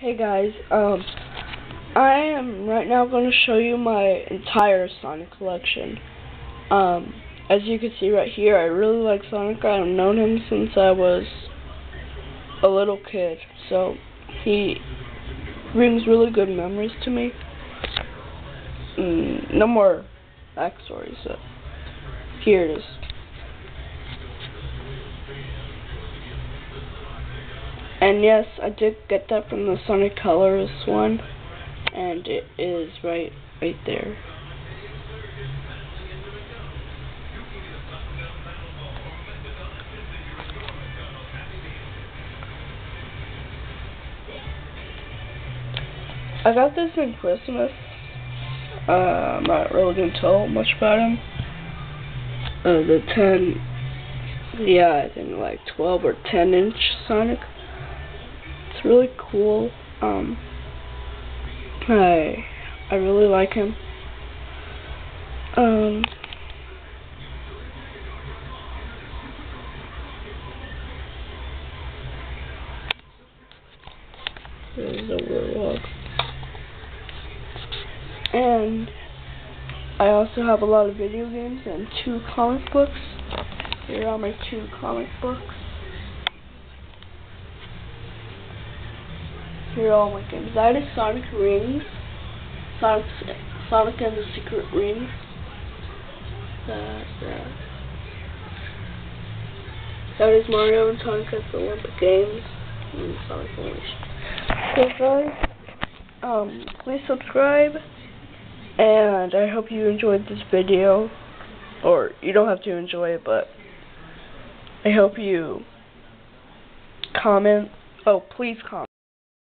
Hey guys, um, I am right now going to show you my entire Sonic collection. Um, as you can see right here, I really like Sonic. I've known him since I was a little kid, so he brings really good memories to me. Mm, no more backstory, so here it is. And yes, I did get that from the Sonic Colors one, and it is right, right there. I got this in Christmas. Uh, I'm not really to tell much about him. Uh, the 10, yeah, I think like 12 or 10 inch Sonic. It's really cool. Um, I I really like him. Um, there's a Werehog. And I also have a lot of video games and two comic books. Here are my two comic books. Here all my games. That is Sonic Rings. Sonic, Sonic and the Secret Rings. That, that. that is Mario and Sonic at the Olympic Games. And Sonic Unleashed. So guys, um, please subscribe. And I hope you enjoyed this video. Or, you don't have to enjoy it, but I hope you comment. Oh, please comment.